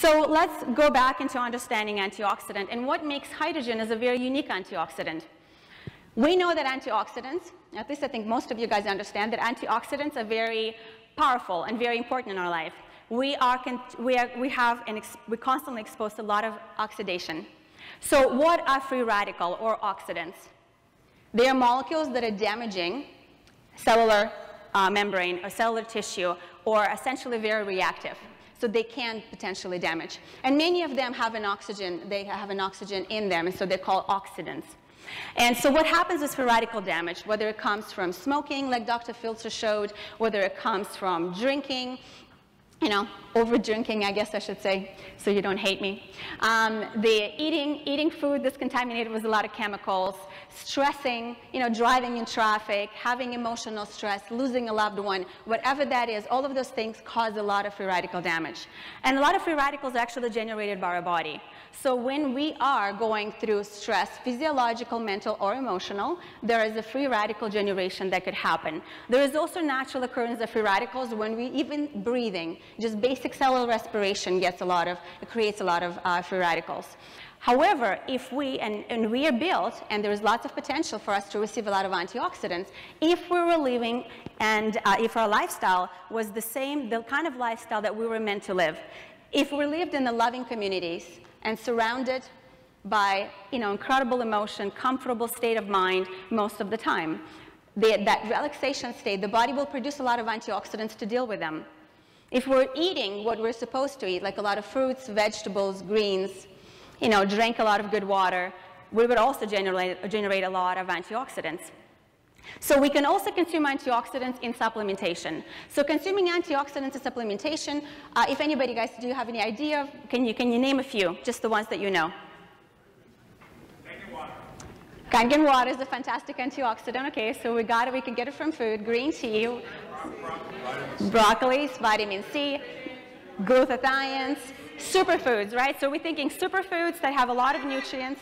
So let's go back into understanding antioxidant and what makes hydrogen as a very unique antioxidant. We know that antioxidants, at least I think most of you guys understand that antioxidants are very powerful and very important in our life. We, are, we, are, we have an we're constantly exposed to a lot of oxidation. So what are free radical or oxidants? They are molecules that are damaging cellular uh, membrane or cellular tissue or essentially very reactive. So they can potentially damage. And many of them have an oxygen, they have an oxygen in them, and so they're called oxidants. And so what happens is free radical damage, whether it comes from smoking, like Dr. Filter showed, whether it comes from drinking, you know, over drinking, I guess I should say, so you don't hate me. Um, the eating, eating food that's contaminated with a lot of chemicals, stressing, you know, driving in traffic, having emotional stress, losing a loved one, whatever that is, all of those things cause a lot of free radical damage. And a lot of free radicals are actually generated by our body. So when we are going through stress, physiological, mental, or emotional, there is a free radical generation that could happen. There is also natural occurrence of free radicals when we even breathing, just basic cellular respiration gets a lot of, it creates a lot of uh, free radicals. However, if we, and, and, we are built, and there is lots of potential for us to receive a lot of antioxidants, if we were living and uh, if our lifestyle was the same, the kind of lifestyle that we were meant to live, if we lived in the loving communities, and surrounded by you know, incredible emotion, comfortable state of mind most of the time. The, that relaxation state, the body will produce a lot of antioxidants to deal with them. If we're eating what we're supposed to eat, like a lot of fruits, vegetables, greens, you know, drink a lot of good water, we would also generate, generate a lot of antioxidants. So we can also consume antioxidants in supplementation. So consuming antioxidants in supplementation, uh, if anybody guys, do you have any idea? Can you, can you name a few, just the ones that you know? Kangen water is a fantastic antioxidant. Okay, so we got it. We can get it from food. Green tea, broccoli, vitamin C, glutathione, superfoods, right? So we're thinking superfoods that have a lot of nutrients.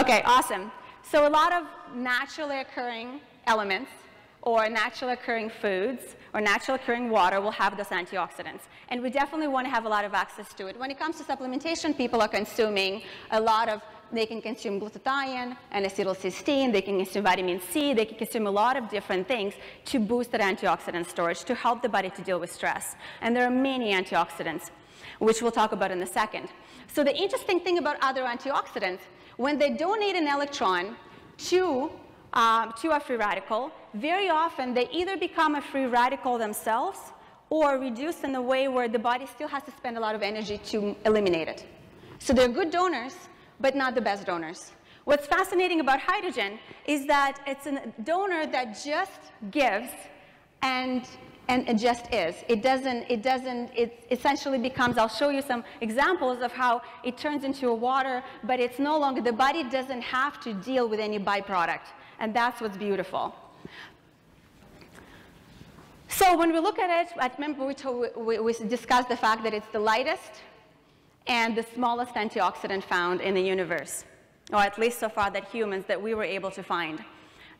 Okay, awesome. So a lot of naturally occurring elements or naturally occurring foods or naturally occurring water will have those antioxidants. And we definitely want to have a lot of access to it. When it comes to supplementation, people are consuming a lot of, they can consume glutathione and acetylcysteine, they can consume vitamin C, they can consume a lot of different things to boost that antioxidant storage, to help the body to deal with stress. And there are many antioxidants, which we'll talk about in a second. So the interesting thing about other antioxidants, when they donate an electron to, um, to a free radical, very often they either become a free radical themselves or reduced in a way where the body still has to spend a lot of energy to eliminate it. So they're good donors, but not the best donors. What's fascinating about hydrogen is that it's a donor that just gives and and it just is. It doesn't, it doesn't, it essentially becomes, I'll show you some examples of how it turns into a water, but it's no longer, the body doesn't have to deal with any byproduct. And that's what's beautiful. So when we look at it, I remember we, told, we, we discussed the fact that it's the lightest and the smallest antioxidant found in the universe, or at least so far that humans that we were able to find.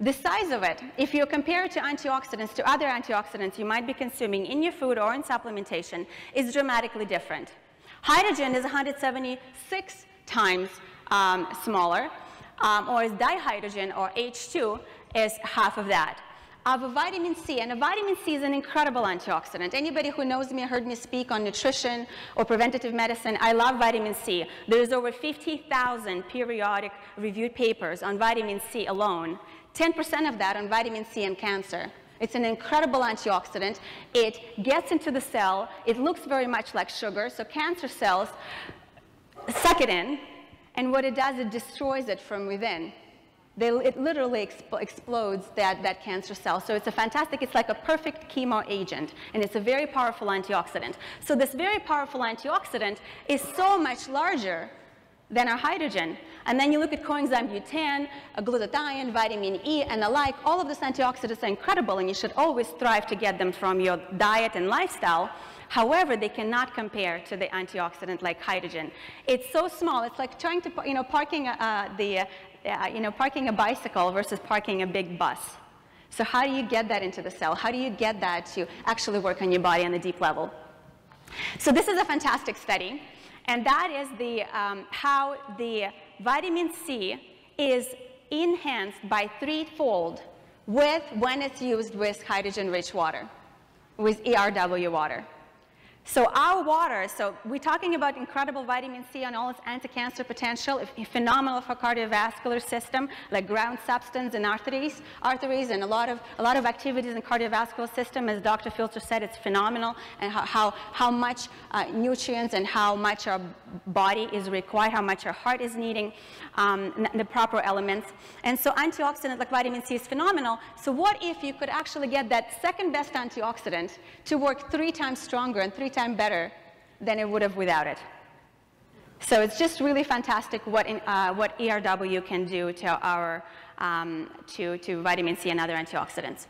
The size of it, if you compare it to antioxidants, to other antioxidants you might be consuming in your food or in supplementation, is dramatically different. Hydrogen is 176 times um, smaller, um, or dihydrogen, or H2, is half of that. Of a vitamin C, and a vitamin C is an incredible antioxidant. Anybody who knows me, heard me speak on nutrition or preventative medicine, I love vitamin C. There's over 50,000 periodic reviewed papers on vitamin C alone. 10% of that on vitamin C and cancer. It's an incredible antioxidant. It gets into the cell. It looks very much like sugar, so cancer cells suck it in, and what it does, it destroys it from within. They, it literally exp explodes that, that cancer cell. So it's a fantastic, it's like a perfect chemo agent, and it's a very powerful antioxidant. So this very powerful antioxidant is so much larger than our hydrogen. And then you look at coenzyme Q10, glutathione, vitamin E, and the like. All of these antioxidants are incredible, and you should always strive to get them from your diet and lifestyle. However, they cannot compare to the antioxidant like hydrogen. It's so small. It's like trying to, you know, parking uh, the, uh, you know, parking a bicycle versus parking a big bus. So how do you get that into the cell? How do you get that to actually work on your body on a deep level? So this is a fantastic study, and that is the, um, how the vitamin C is enhanced by threefold with when it's used with hydrogen-rich water, with ERW water. So our water, so we're talking about incredible vitamin C and all its anti-cancer potential, phenomenal for cardiovascular system, like ground substance in arteries, arteries and a lot of, a lot of activities in cardiovascular system. As Dr. Filter said, it's phenomenal and how, how, how much uh, nutrients and how much our body is required, how much our heart is needing, um, the proper elements. And so antioxidant like vitamin C is phenomenal. So what if you could actually get that second best antioxidant to work three times stronger and three times better than it would have without it. So it's just really fantastic what, in, uh, what ERW can do to, our, um, to, to vitamin C and other antioxidants.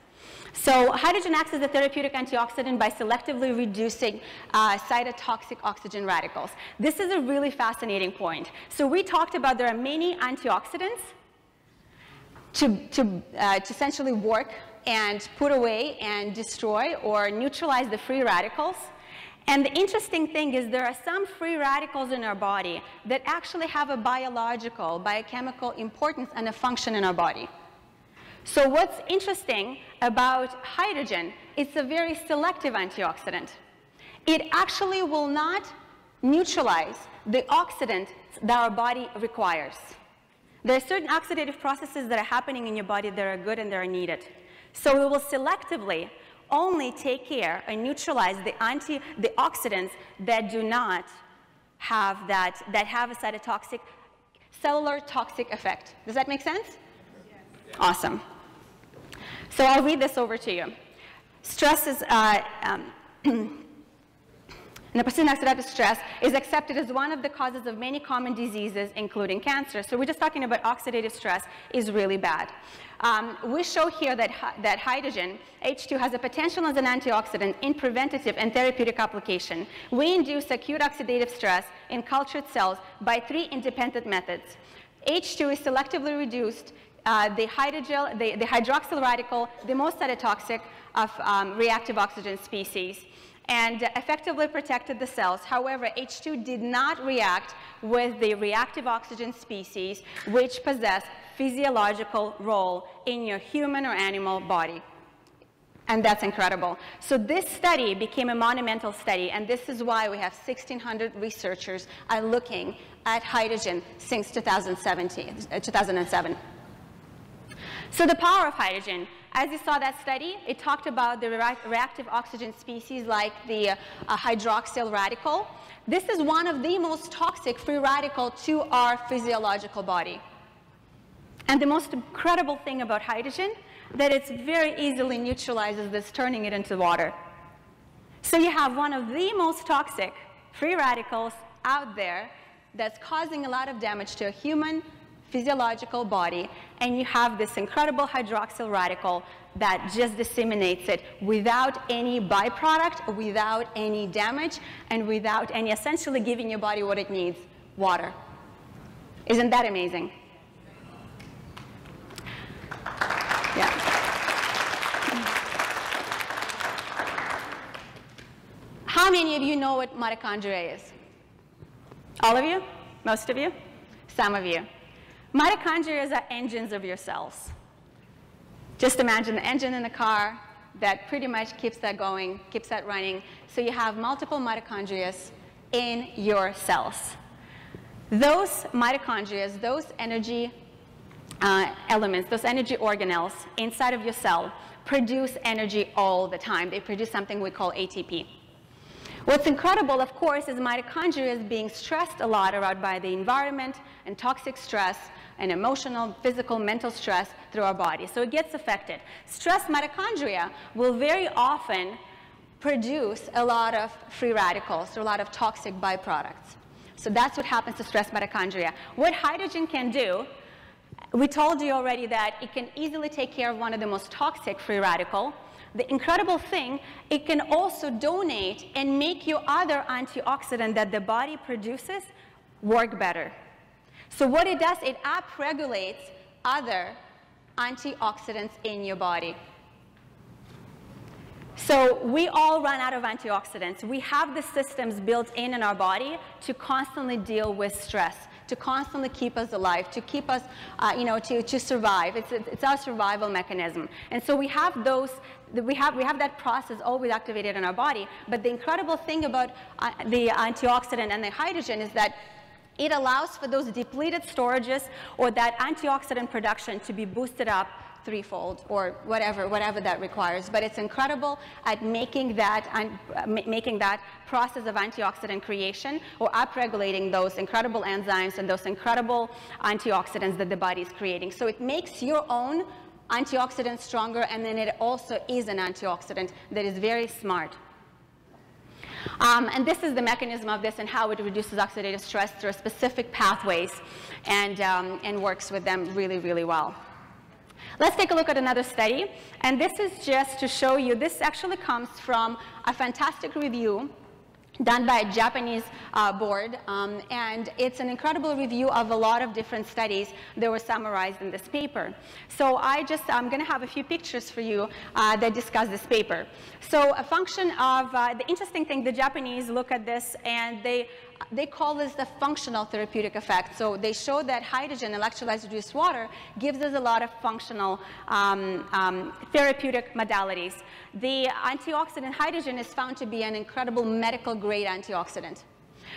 So hydrogen acts as a therapeutic antioxidant by selectively reducing uh, cytotoxic oxygen radicals. This is a really fascinating point. So we talked about there are many antioxidants to, to, uh, to essentially work and put away and destroy or neutralize the free radicals. And the interesting thing is there are some free radicals in our body that actually have a biological, biochemical importance and a function in our body. So what's interesting about hydrogen, it's a very selective antioxidant. It actually will not neutralize the oxidant that our body requires. There are certain oxidative processes that are happening in your body that are good and that are needed. So it will selectively only take care and neutralize the, anti, the oxidants that do not have that, that have a cytotoxic, cellular toxic effect. Does that make sense? Yes. Awesome. So I'll read this over to you. Stress is, uh, um, and the persistent oxidative stress is accepted as one of the causes of many common diseases, including cancer. So we're just talking about oxidative stress is really bad. Um, we show here that, that hydrogen, H2, has a potential as an antioxidant in preventative and therapeutic application. We induce acute oxidative stress in cultured cells by three independent methods. H2 is selectively reduced uh, the, hydrogel, the, the, hydroxyl radical, the most cytotoxic of um, reactive oxygen species and effectively protected the cells. However, H2 did not react with the reactive oxygen species, which possess physiological role in your human or animal body. And that's incredible. So this study became a monumental study, and this is why we have 1,600 researchers are looking at hydrogen since 2017, uh, 2007. So the power of hydrogen. As you saw that study, it talked about the reactive oxygen species like the uh, hydroxyl radical. This is one of the most toxic free radical to our physiological body. And the most incredible thing about hydrogen, that it's very easily neutralizes this, turning it into water. So you have one of the most toxic free radicals out there that's causing a lot of damage to a human physiological body, and you have this incredible hydroxyl radical that just disseminates it without any byproduct, without any damage, and without any essentially giving your body what it needs, water. Isn't that amazing? Yeah. How many of you know what mitochondria is? All of you? Most of you? Some of you. Mitochondria are engines of your cells. Just imagine the engine in a car that pretty much keeps that going, keeps that running. So you have multiple mitochondria in your cells. Those mitochondria, those energy uh, elements, those energy organelles inside of your cell produce energy all the time. They produce something we call ATP. What's incredible, of course, is mitochondria is being stressed a lot around by the environment and toxic stress and emotional, physical, mental stress through our body. So it gets affected. Stress mitochondria will very often produce a lot of free radicals, or a lot of toxic byproducts. So that's what happens to stress mitochondria. What hydrogen can do, we told you already that it can easily take care of one of the most toxic free radical. The incredible thing, it can also donate and make your other antioxidant that the body produces work better. So what it does, it upregulates other antioxidants in your body. So we all run out of antioxidants. We have the systems built in in our body to constantly deal with stress, to constantly keep us alive, to keep us, uh, you know, to, to survive. It's, it's our survival mechanism. And so we have those, we have, we have that process always activated in our body. But the incredible thing about uh, the antioxidant and the hydrogen is that it allows for those depleted storages or that antioxidant production to be boosted up threefold or whatever, whatever that requires. But it's incredible at making that, uh, making that process of antioxidant creation or upregulating those incredible enzymes and those incredible antioxidants that the body is creating. So it makes your own antioxidant stronger and then it also is an antioxidant that is very smart. Um, and this is the mechanism of this and how it reduces oxidative stress through specific pathways and, um, and works with them really, really well. Let's take a look at another study. And this is just to show you, this actually comes from a fantastic review done by a Japanese uh, board, um, and it's an incredible review of a lot of different studies that were summarized in this paper. So I just, I'm going to have a few pictures for you uh, that discuss this paper. So a function of, uh, the interesting thing, the Japanese look at this and they they call this the functional therapeutic effect. So they show that hydrogen, electrolyzed reduced water, gives us a lot of functional um, um, therapeutic modalities. The antioxidant hydrogen is found to be an incredible medical grade antioxidant.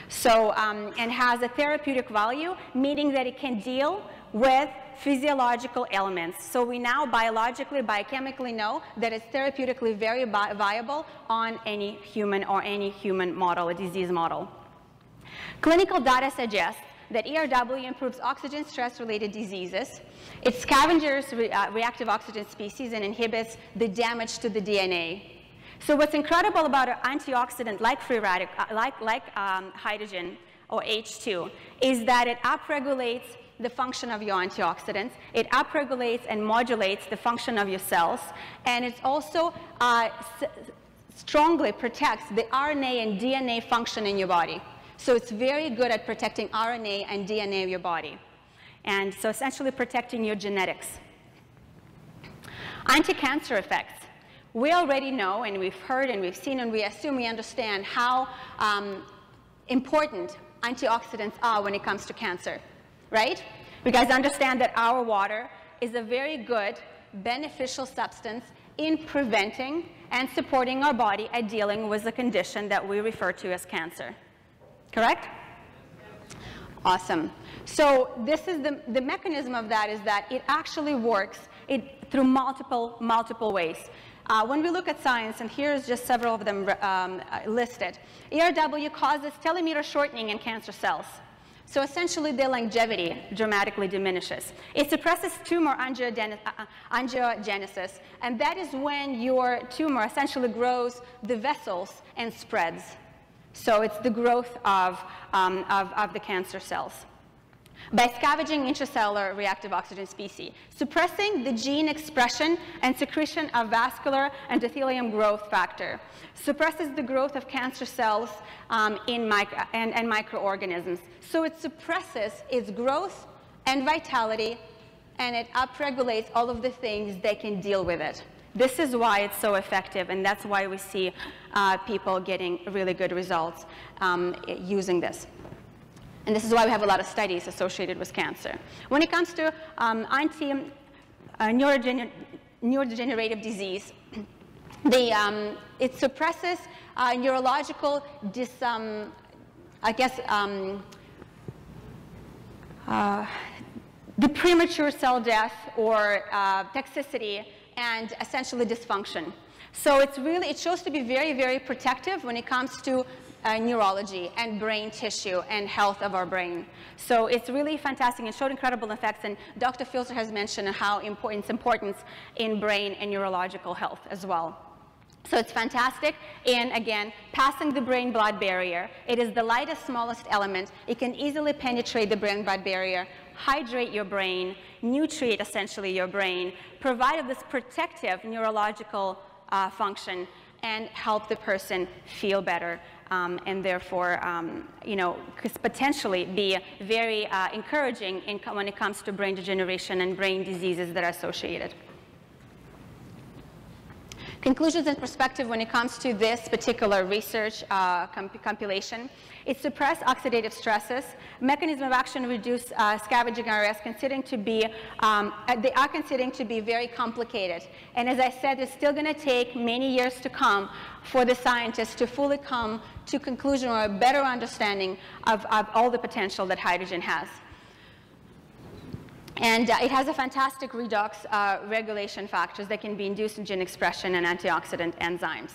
So, um, and has a therapeutic value, meaning that it can deal with physiological elements. So we now biologically, biochemically know that it's therapeutically very viable on any human or any human model, a disease model. Clinical data suggests that ERW improves oxygen stress-related diseases. It scavengers re uh, reactive oxygen species and inhibits the damage to the DNA. So what's incredible about an antioxidant like free uh, like, like um, hydrogen or H2 is that it upregulates the function of your antioxidants. It upregulates and modulates the function of your cells. And it also uh, strongly protects the RNA and DNA function in your body. So it's very good at protecting RNA and DNA of your body. And so essentially protecting your genetics. Anti-cancer effects. We already know, and we've heard, and we've seen, and we assume we understand how um, important antioxidants are when it comes to cancer, right? You guys understand that our water is a very good, beneficial substance in preventing and supporting our body at dealing with the condition that we refer to as cancer. Correct? Awesome. So this is the, the mechanism of that is that it actually works it, through multiple, multiple ways. Uh, when we look at science, and here's just several of them um, uh, listed, ERW causes telomere shortening in cancer cells. So essentially, their longevity dramatically diminishes. It suppresses tumor angiogenesis, uh, uh, angiogenesis, and that is when your tumor essentially grows the vessels and spreads. So it's the growth of, um, of, of the cancer cells by scavenging intracellular reactive oxygen species, suppressing the gene expression and secretion of vascular endothelium growth factor, suppresses the growth of cancer cells um, in micro, and, and microorganisms. So it suppresses its growth and vitality, and it upregulates all of the things that can deal with it. This is why it's so effective, and that's why we see uh, people getting really good results um, using this. And this is why we have a lot of studies associated with cancer. When it comes to um, anti-neurodegenerative uh, disease, the, um, it suppresses uh, neurological dis, um, I guess, um, uh, the premature cell death or uh, toxicity and essentially dysfunction. So it's really, it shows to be very, very protective when it comes to uh, neurology and brain tissue and health of our brain. So it's really fantastic and showed incredible effects. And Dr. Filter has mentioned how important its importance in brain and neurological health as well. So it's fantastic And again, passing the brain-blood barrier. It is the lightest, smallest element. It can easily penetrate the brain-blood barrier, hydrate your brain, nutrient essentially your brain, provide this protective neurological uh, function, and help the person feel better. Um, and therefore, um, you know, potentially be very uh, encouraging in, when it comes to brain degeneration and brain diseases that are associated. Conclusions and perspective when it comes to this particular research uh, comp compilation. It suppressed oxidative stresses. Mechanism of action reduce uh, scavenging arrest, considering to be, um, uh, they are considering to be very complicated. And as I said, it's still going to take many years to come for the scientists to fully come to conclusion or a better understanding of, of all the potential that hydrogen has. And uh, it has a fantastic redox uh, regulation factors that can be induced in gene expression and antioxidant enzymes.